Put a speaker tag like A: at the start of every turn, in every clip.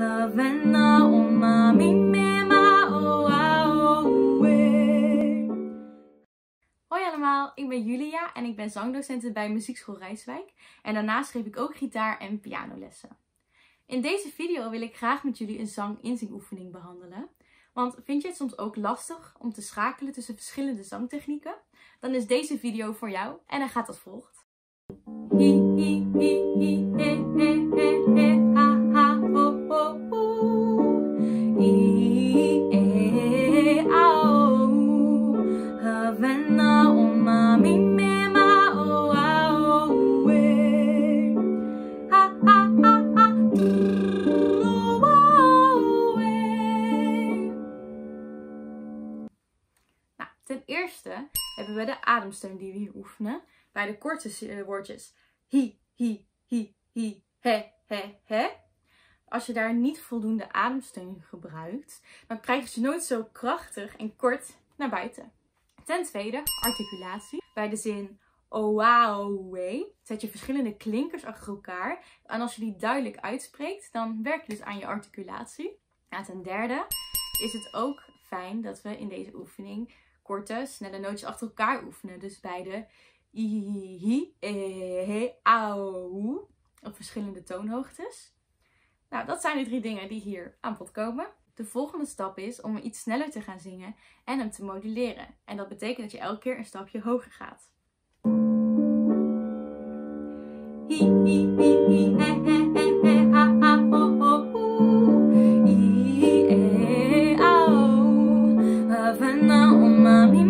A: Havana umami mema oaoe. Hoi allemaal, ik ben Julia en ik ben zangdocenten bij Muziekschool Rijswijk. En daarnaast geef ik ook gitaar- en pianolessen. In deze video wil ik graag met jullie een zang-inzingoefening behandelen. Want vind je het soms ook lastig om te schakelen tussen verschillende zangtechnieken? Dan is deze video voor jou en hij gaat als volgt. Hi, hi, hi, hi, eerste hebben we de ademsteun die we hier oefenen. Bij de korte eh, woordjes hi, hi, hi, hi, he, he, he. Als je daar niet voldoende ademsteun gebruikt, dan krijg je ze nooit zo krachtig en kort naar buiten. Ten tweede, articulatie. Bij de zin oaoe zet je verschillende klinkers achter elkaar. En als je die duidelijk uitspreekt, dan werk je dus aan je articulatie. En ten derde is het ook fijn dat we in deze oefening korte, snelle nootjes achter elkaar oefenen. Dus bij de i, e, au op verschillende toonhoogtes. Nou, dat zijn de drie dingen die hier aan bod komen. De volgende stap is om iets sneller te gaan zingen en hem te moduleren. En dat betekent dat je elke keer een stapje hoger gaat. Havana,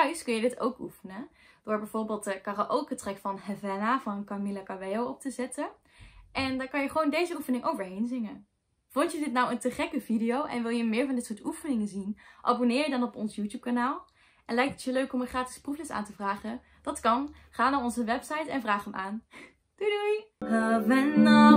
A: Kun je dit ook oefenen. Door bijvoorbeeld de karaoke track van Havana van Camila Cabello op te zetten. En daar kan je gewoon deze oefening overheen zingen. Vond je dit nou een te gekke video en wil je meer van dit soort oefeningen zien? Abonneer je dan op ons YouTube kanaal. En lijkt het je leuk om een gratis proefles aan te vragen? Dat kan. Ga naar onze website en vraag hem aan. Doei doei! Havana,